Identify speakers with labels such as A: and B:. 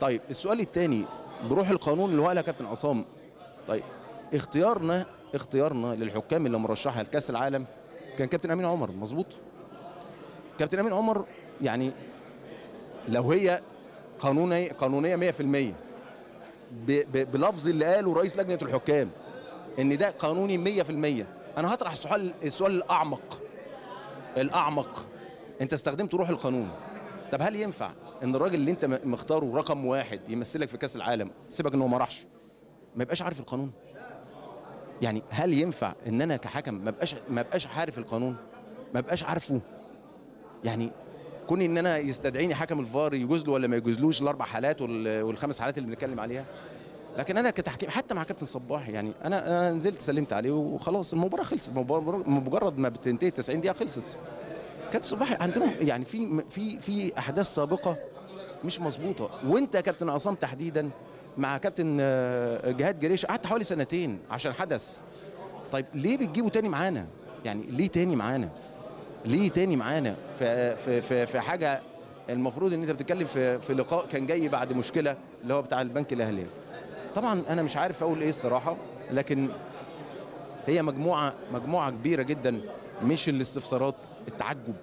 A: طيب السؤال الثاني بروح القانون اللي هو قالها كابتن عصام. طيب اختيارنا اختيارنا للحكام اللي مرشحة لكأس العالم كان كابتن أمين عمر مظبوط؟ كابتن أمين عمر يعني لو هي قانونية قانونيه 100% ب- ب- بلفظ اللي قاله رئيس لجنة الحكام إن ده قانوني 100% أنا هطرح السؤال السؤال الأعمق الأعمق. أنت استخدمت روح القانون. طب هل ينفع ان الراجل اللي انت مختاره رقم واحد يمثلك في كاس العالم سيبك ان هو ما راحش ما يبقاش عارف القانون يعني هل ينفع ان أنا كحكم ما بقاش ما بقاش عارف القانون ما بقاش عارفه يعني كوني ان أنا يستدعيني حكم الفار يجوز له ولا ما يجوزلوش الاربع حالات وال- والخمس حالات اللي بنتكلم عليها لكن أنا كتحكيم حتى مع كابتن صباح يعني أنا أنا نزلت سلمت عليه وخلاص المباراه خلصت مجرد ما بتنتهي 90 دقيقه خلصت كابتن صباح عندهم يعني في في في أحداث سابقة مش مظبوطة. وأنت يا كابتن عصام تحديدا مع كابتن آه، جهاد جريش قعدت حوالي سنتين عشان حدث. طيب ليه بتجيبوا تاني معانا؟ يعني ليه تاني معانا؟ ليه تاني معانا؟ في في في, في حاجة المفروض إن أنت بتتكلم في في لقاء كان جاي بعد مشكلة اللي هو بتاع البنك الأهلي. طبعا أنا مش عارف أقول إيه الصراحة لكن هي مجموعة مجموعة كبيرة جدا مش الاستفسارات التعجب.